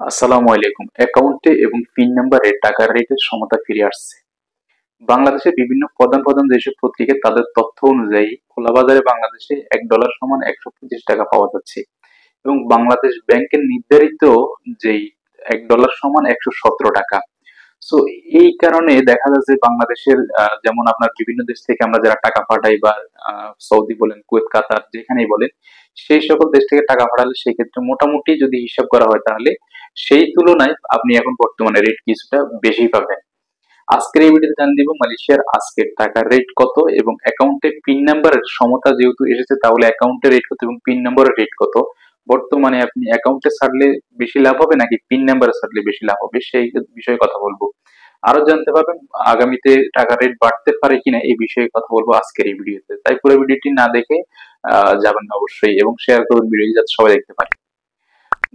আসসালামু আলাইকুম। অ্যাকাউন্টে এবং পিন নাম্বারে টাকার রেটের সমতা ফিরে আসছে। বাংলাদেশে বিভিন্ন প্রধান প্রধান দেশের পত্রিকা তাদের তথ্য অনুযায়ী খোলা বাজারে বাংলাদেশে এক ডলার সমান একশো পঁচিশ টাকা পাওয়া যাচ্ছে এবং বাংলাদেশ ব্যাংকের নির্ধারিত যেই এক ডলার সমান একশো সতেরো টাকা। সো এই কারণে দেখা যাচ্ছে বাংলাদেশের যেমন আপনার বিভিন্ন দেশ থেকে আমরা যারা টাকা পাঠাই বা সৌদি বলেন, কুয়েত, কাতার, যেখানেই বলেন, সেই সকল দেশ থেকে টাকা পাঠালে সেই ক্ষেত্রে মোটামুটি যদি হিসাব করা হয় তাহলে সেই তুলনায় আপনি এখন বর্তমানে রেট কিছুটা বেশি পাবেন। আজকের এই ভিডিওতে জানিয়ে দিব মালয়েশিয়ার আজকের টাকার রেট কত এবং অ্যাকাউন্টে পিন নাম্বারের সমতা যেহেতু এসেছে, তাহলে অ্যাকাউন্টের রেট কত এবং পিন নাম্বারের রেট কত? বর্তমানে আপনি অ্যাকাউন্টে ছাড়লে বেশি লাভ হবে নাকি পিন নাম্বারে ছাড়লে বেশি লাভ হবে? সেই বিষয়ে কথা বলব। আরও জানতে পারবেন, আগামীতে টাকা রেট বাড়তে পারে কিনা এই বিষয়ে কথা বলব আজকের এই ভিডিওতে। তাই পুরো ভিডিওটি না দেখে যাবেন অবশ্যই এবং শেয়ার করুন ভিডিও যাতে সবাই দেখতে পারে।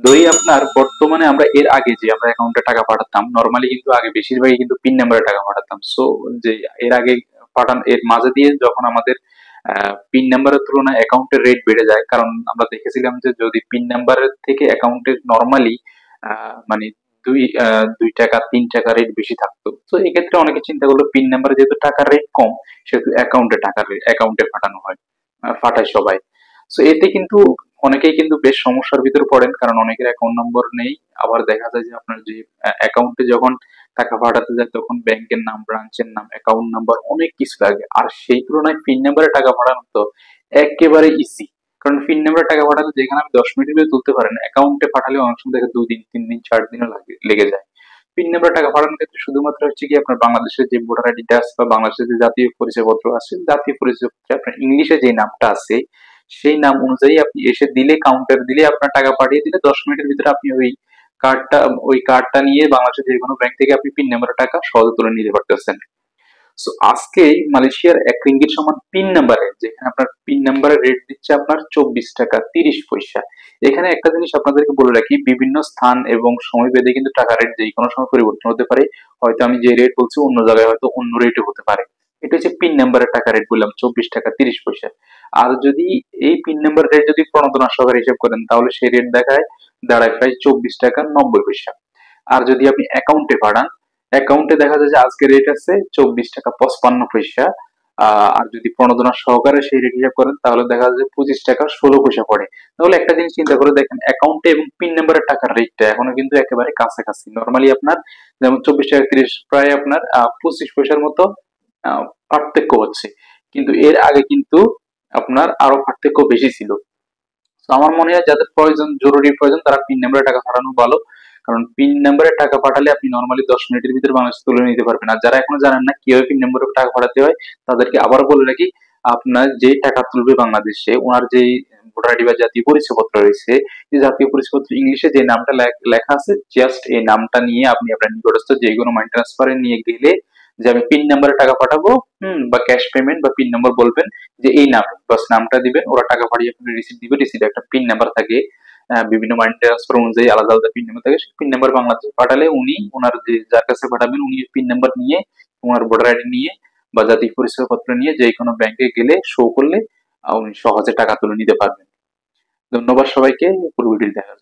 দই আপনার, বর্তমানে আমরা এর আগে যে আমরা অ্যাকাউন্টে টাকা পাঠাতাম নর্মালি কিন্তু আগে বেশিরভাগই কিন্তু পিন নাম্বারে টাকা পাঠাতাম। সো যে এর আগে পাঠান, এর মাঝে দিয়ে যখন আমাদের পিন নাম্বারের তুলনায় অ্যাকাউন্টের রেট বেড়ে যায়। কারণ আমরা দেখেছিলাম যে যদি পিন নাম্বারের থেকে অ্যাকাউন্টের নর্মালি মানে দুই দুই টাকা, তিন টাকা রেট বেশি থাকতো। তো এক্ষেত্রে অনেকে চিন্তা করল পিন নাম্বারে যেহেতু টাকার রেট কম, সেহেতু অ্যাকাউন্টে টাকার রেট অ্যাকাউন্টে ফাটানো হয় ফাটায় সবাই। সো এতে কিন্তু অনেকেই কিন্তু বেশ সমস্যার ভিতরে পড়েন, কারণ অনেকের অ্যাকাউন্ট নম্বর নেই। আবার দেখা যায় যে আপনার যে অ্যাকাউন্টে যখন টাকা পাঠাতে যায়, তখন ব্যাংকের নাম ব্রাঞ্চের নাম অ্যাকাউন্ট নাম্বার অনেক কিছু লাগে। আর সেই তুলনায় পিন নাম্বারে টাকা পাঠানো তো একেবারে ইজি কারণ পিন নাম্বারে টাকা পাঠালে যেখানে আপনি দশ মিনিটের ভিতরে তুলতে পারেন অ্যাকাউন্টে পাঠালে অনেক সময় দেখে দুই দিন, তিন দিন, চার দিনও লাগে, লেগে যায়। পিন নাম্বারে টাকা পাঠানোর ক্ষেত্রে শুধুমাত্র হচ্ছে কি আপনার বাংলাদেশের যে ভোটার আইডিটা আছে বা বাংলাদেশের যে জাতীয় পরিচয়পত্র আছে, জাতীয় পরিচয়পত্রে আপনার ইংলিশে যে নামটা আছে, সেই নাম অনুযায়ী আপনি এসে দিলে কাউন্টার দিলে আপনার টাকা পাঠিয়ে দিলে দশ মিনিটের ভিতরে আপনি ওই কার্ডটা ওই কার্ডটা নিয়ে বাংলাদেশের যে কোনো ব্যাংক থেকে আপনি পিন নাম্বারের টাকা সহজে তুলে নিতে পারতেছেন। সো আজকে মালয়েশিয়ার এক রিঙ্গির সমান পিন নাম্বারে যেখানে আপনার পিন নাম্বারের রেট দিচ্ছে আপনার চব্বিশ টাকা, তিরিশ পয়সা। এখানে একটা জিনিস আপনাদেরকে বলে রাখি, বিভিন্ন স্থান এবং সময় ভেদে কিন্তু টাকা রেট যে কোনো সময় পরিবর্তন হতে পারে। হয়তো আমি যে রেট বলছি, অন্য জায়গায় হয়তো অন্য রেটে হতে পারে। এটা হচ্ছে পিন নাম্বারের টাকা রেট বললাম, চব্বিশ টাকা, তিরিশ পয়সা। আর যদি এই পিন নাম্বার রেট যদি প্রণোদনা সহকারে হিসাব করেন, তাহলে সেই রেট দেখায় দাঁড়ায় প্রায় চব্বিশ টাকা নব্বই পয়সা। আর যদি আপনি অ্যাকাউন্টে পাঠান অ্যাকাউন্টে দেখা যায় যে আজকে রেট আছে চব্বিশ টাকা পঁচপান্ন পয়সা। আর যদি প্রণোদনা সহকারে সেই রেট হিসাব করেন, তাহলে দেখা যায় পঁচিশ টাকা ষোলো পয়সা পড়ে। তাহলে একটা জিনিস চিন্তা করে দেখেন অ্যাকাউন্টে এবং পিন নাম্বারের টাকার রেটটা এখনও কিন্তু একেবারে কাছাকাছি। নর্মালি আপনার যেমন চব্বিশ টাকা তিরিশ, প্রায় আপনার পঁচিশ পয়সার মতো পার্থক্য হচ্ছে। কিন্তু এর আগে কিন্তু আপনার আরও পার্থক্য বেশি ছিল। আমার মনে হয় যাদের প্রয়োজন, জরুরি প্রয়োজন, তারা পিন নাম্বারে টাকা পাঠানো ভালো। কারণ পিন নাম্বারে টাকা পাঠালে আপনি নর্মালি দশ মিনিটের ভিতরে বাংলাদেশ তুলে নিতে পারবেন। আর যারা এখনও জানেন না কীভাবে পিন নাম্বারে টাকা পাঠাতে হয়, তাদেরকে আবার বলে রাখি, আপনার যে টাকা তুলবে বাংলাদেশে, ওনার যে ভোটার আইডি বা জাতীয় পরিচয়পত্র রয়েছে, যে জাতীয় পরিচয়পত্র ইংলিশে যে নামটা লেখা আছে জাস্ট এই নামটা নিয়ে আপনি আপনার নিকটস্থ যে কোনো মানি ট্রান্সফারে নিয়ে গেলে যে আমি পিন নাম্বারে টাকা পাঠাবো, হুম, বা ক্যাশ পেমেন্ট বা পিন নাম্বার বলবেন যে এই নাম বাস নামটা দিবেন, ওরা টাকা পাঠিয়ে আপনি রিসিভ দিবে রিসিভ একটা পিন নাম্বার থাকে। বিভিন্ন মানি ট্রান্সফার অনুযায়ী আলাদা আলাদা পিন নাম্বার থাকে। সেই পিন নাম্বার বাংলাদেশে পাঠালে উনি, ওনার যে যার কাছে পাঠাবেন, উনি পিন নাম্বার নিয়ে, ওনার ভোটার আইডি নিয়ে বা জাতীয় পরিচয়পত্র নিয়ে যে কোনো ব্যাংকে গেলে শো করলে উনি সহজে টাকা তুলে নিতে পারবেন। ধন্যবাদ সবাইকে, পুরো ভিডিও দেখার